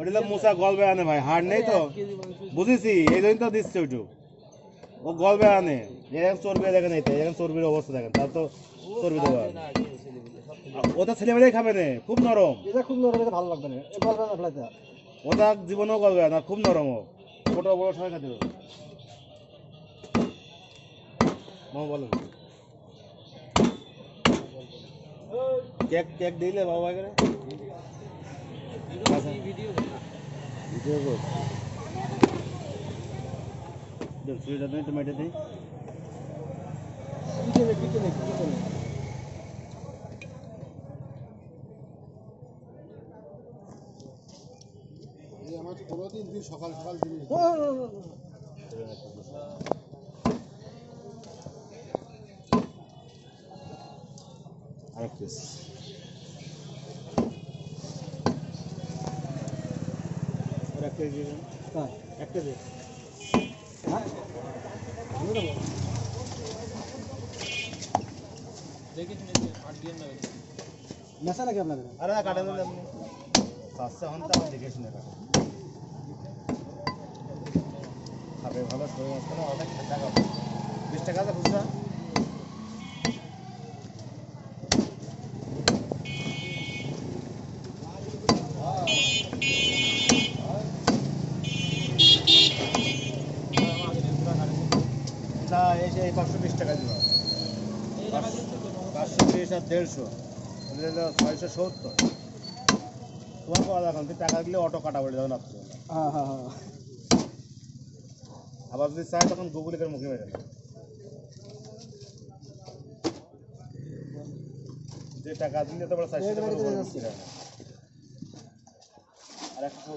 ওটা মুসা গলবে আনে ভাই হাড় নেই তো। বুঝেছি এই জন্য তো দিচ্ছে ওইটু। ও গলবে আনে এরকম চর্বি দেখেন এই এরকম চর্বির অবস্থা দেখেন তার তো চর্বি ছেলেমেয়েরাই খাবে না খুব নরম। এটা খুব নরম এটা ভালো লাগবে না। গল্পটা না ওটা জীবনেও গলবে না খুব নরম ও। ছোট বড় সবাই খাতে মামা বলেন কেক কেক দিলে বাবা ভিডিও কর দেখ সুইটা দিই টমেটো দিই পিছনে পিছনে কোনোদিন সকাল সকাল জিনিস। আরেক পিস হ্যাঁ এক কেজি হ্যাঁ। নেশা নাকি আপনাদের আরে কাটে দিলে আপনি সাতশো হন তো দেখে শুনে খাবে ভালো শরীর অনেক টাকা বিশ টাকা আছে খুচরা না এই পাঁচশো বিশ টাকা দিল পাঁচশো বিশ আর দেড়শো। ছয়শো সত্তর। তোমার পাওয়া এখন তুমি টাকা দিলে অটো কাটা পড়ে যাবে না। হ্যাঁ হ্যাঁ হ্যাঁ আবার যদি চাই তখন গুগল করে মুখে মেরে যে টাকা দিলে তো চারশো টাকা করে। আর একটু